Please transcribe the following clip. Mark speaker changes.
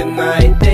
Speaker 1: Midnight. night